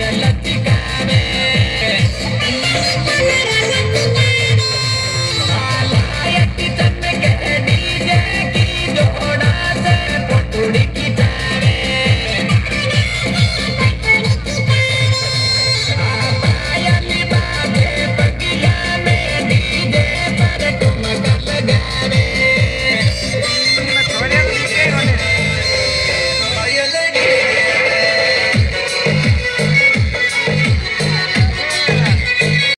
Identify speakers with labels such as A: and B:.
A: Yeah. la